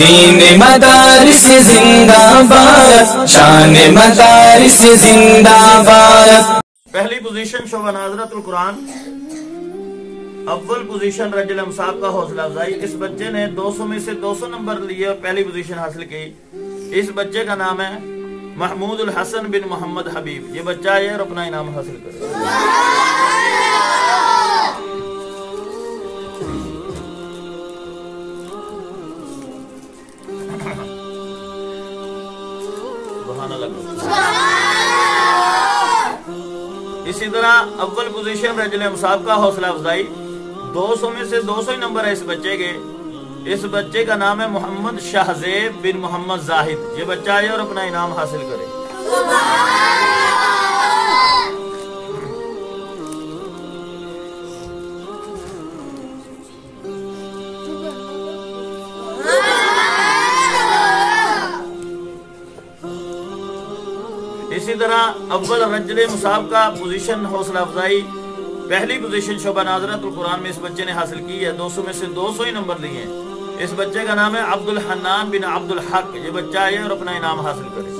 دین مدارس زندہ باد شان مدارس زندہ باد پہلی پوزیشن شعبہ ناظرت القرآن۔ اول پوزیشن رجل امصاب کا حوصلہ افزائی۔ اس بچے نے دو سو میں سے دو سو نمبر لیے اور پہلی پوزیشن حاصل کی۔ اس بچے کا نام ہے محمود الحسن بن محمد حبیب۔ یہ بچہ ہے اور اپنا انعام حاصل کرے سبحان اللہ. اسی طرح اول پوزیشن رجل مصاب کا حوصلہ افزائی. دو سو میں سے دو سو ہی نمبر ہے اس بچے کے. اس بچے کا نام ہے محمد شاہزیب بن محمد زاہد. یہ بچہ آئے اور اپنا انعام حاصل کرے. اسی طرح اول رجل مصاب کا پوزیشن حوصلہ افزائی پہلی پوزیشن شعبہ ناظرت القرآن میں اس بچے نے حاصل کی ہے دو سو میں سے دو سو ہی نمبر لیے ہیں۔ اس بچے کا نام ہے عبد الحنان بن عبد الحق یہ بچہ آئے اور اپنا انعام حاصل کرے۔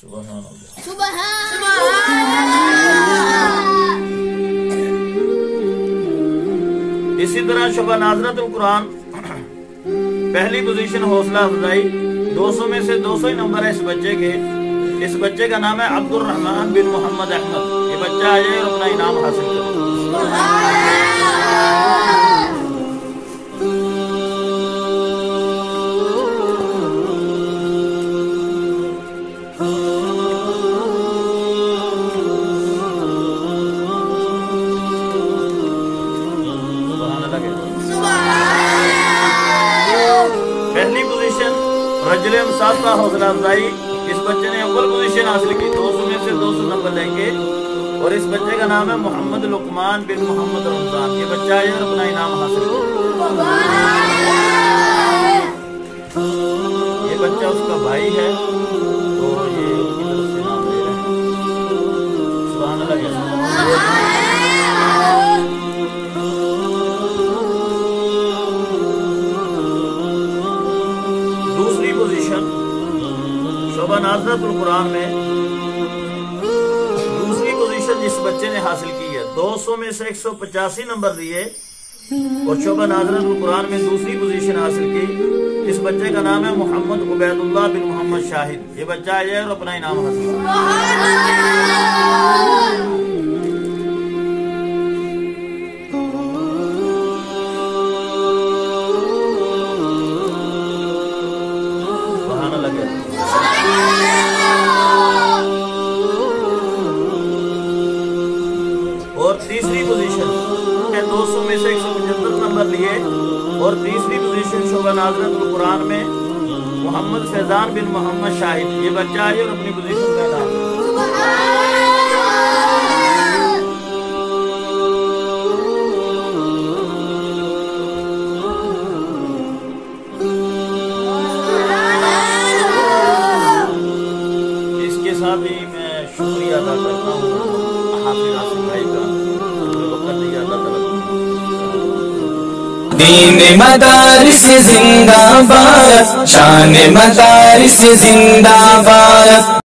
سبحان اللہ۔ اسی طرح شعبہ ناظرت القرآن۔ پہلی پوزیشن حوصلہ افزائی۔ دو سو میں سے دو سو ہی نمبر ہے اس بچے کے۔ اس بچے کا نام ہے عبد الرحمن بن محمد احمد۔ یہ بچہ آ جائے اور اپنا انعام حاصل کرے رجل امساد کا حوصلہ افزائی، اس بچے نے اول پوزیشن حاصل کی، دو سو میں سے دو سو نمبر لیں گے اور اس بچے کا نام ہے محمد لقمان بن محمد رمضان۔ یہ بچہ ہے اور اپنا انعام حاصل۔ کرے یہ بچہ اس کا بھائی ہے۔ شعبہ ناظرت القرآن میں دوسری پوزیشن جس بچے نے حاصل کی ہے۔ دو سو میں سے ایک سو پچاسی نمبر دیے اور شعبہ ناظرت القرآن میں دوسری پوزیشن حاصل کی۔ اس بچے کا نام ہے محمد عبید اللہ بن محمد شاہد۔ یہ بچہ آیا اور اپنا انعام حاصل اور تیسری پوزیشن شعبہ ناظرت القرآن میں محمد فیضان بن محمد شاہد، یہ بچہ آئے اور اپنی پوزیشن کا اعلان اس کے ساتھ ہی میں شکریہ ادا کرتا ہوں۔ حافظ آصف بھائی کا جو وقت دیا اللہ تعالیٰ دین مدارس زندہ باد شان مدارس زندہ باد۔